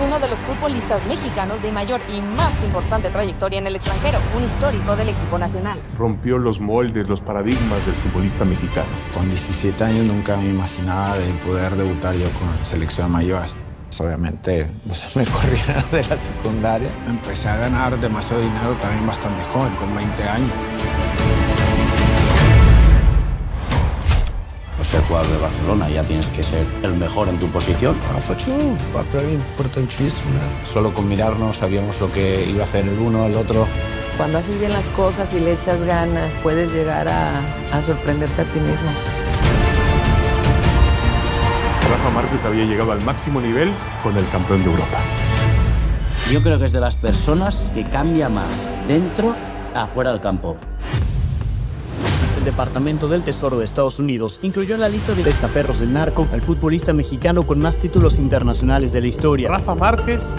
uno de los futbolistas mexicanos de mayor y más importante trayectoria en el extranjero, un histórico del equipo nacional. Rompió los moldes, los paradigmas del futbolista mexicano. Con 17 años nunca me imaginaba de poder debutar yo con selección mayor. Obviamente pues, me corrieron de la secundaria. Empecé a ganar demasiado dinero también bastante joven, con 20 años. Ser jugador de Barcelona ya tienes que ser el mejor en tu posición. Ha hecho un papel importantísimo. Solo con mirarnos sabíamos lo que iba a hacer el uno, el otro. Cuando haces bien las cosas y le echas ganas, puedes llegar a, a sorprenderte a ti mismo. Rafa Márquez había llegado al máximo nivel con el campeón de Europa. Yo creo que es de las personas que cambia más dentro a fuera del campo. Departamento del Tesoro de Estados Unidos incluyó en la lista de testaferros del narco al futbolista mexicano con más títulos internacionales de la historia. Rafa Márquez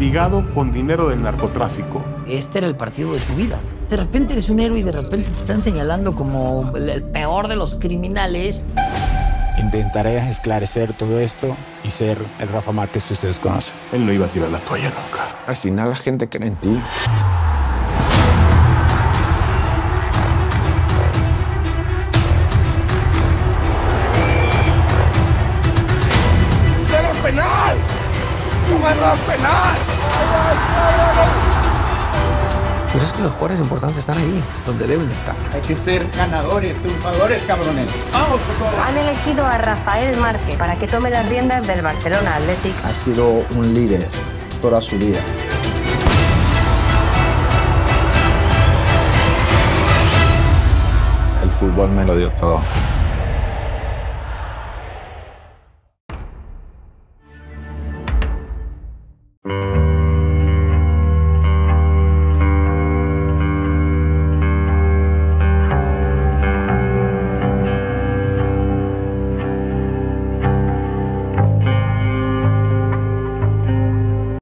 ligado con dinero del narcotráfico. Este era el partido de su vida. De repente eres un héroe y de repente te están señalando como el peor de los criminales. Intentaré esclarecer todo esto y ser el Rafa Márquez que ustedes conocen. Él no iba a tirar la toalla nunca. Al final la gente cree en ti. Penal! ¡Toma penal! Pero es que los jugadores importantes están ahí, donde deben estar. Hay que ser ganadores, triunfadores, cabrones. ¡Vamos, Han elegido a Rafael Márquez para que tome las riendas del Barcelona Athletic. Ha sido un líder toda su vida. El fútbol me lo dio todo.